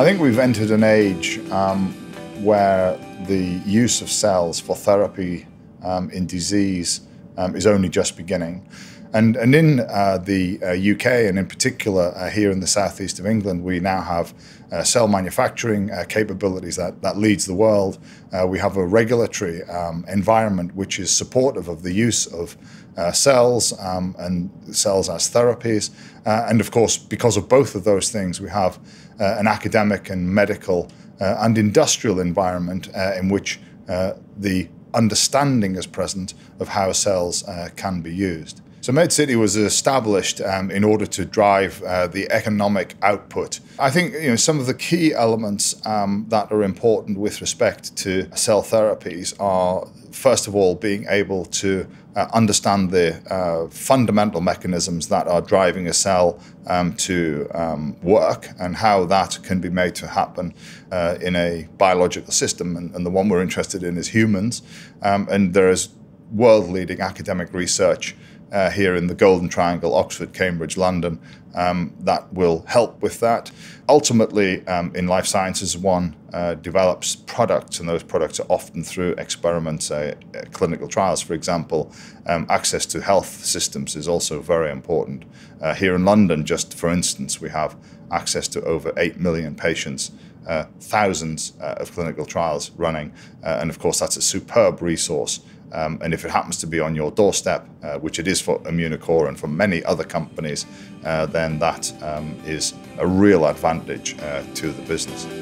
I think we've entered an age um, where the use of cells for therapy um, in disease um, is only just beginning. And, and in uh, the uh, UK, and in particular uh, here in the southeast of England, we now have uh, cell manufacturing uh, capabilities that, that leads the world. Uh, we have a regulatory um, environment which is supportive of the use of cells um, and cells as therapies. and of course, because of both of those things, we have an academic and medical and industrial environment in which the understanding is present of how cells can be used. So MedCity was established um, in order to drive uh, the economic output. I think you know some of the key elements um, that are important with respect to cell therapies are first of all being able to uh, understand the uh, fundamental mechanisms that are driving a cell um, to um, work and how that can be made to happen uh, in a biological system. And, and, the one we're interested in is humans. Um, and there is world leading academic research uh, here in the Golden Triangle, Oxford, Cambridge, London, um, that will help with that. Ultimately, um, in life sciences, one uh, develops products, and those products are often through experiments, uh, clinical trials, for example. Um, access to health systems is also very important. Uh, here in London, just for instance, we have access to over 8 million patients. Uh, thousands uh, of clinical trials running, and of course, that's a superb resource um, and if it happens to be on your doorstep, uh, which it is for Immunocore and for many other companies, uh, then that um, is a real advantage uh, to the business.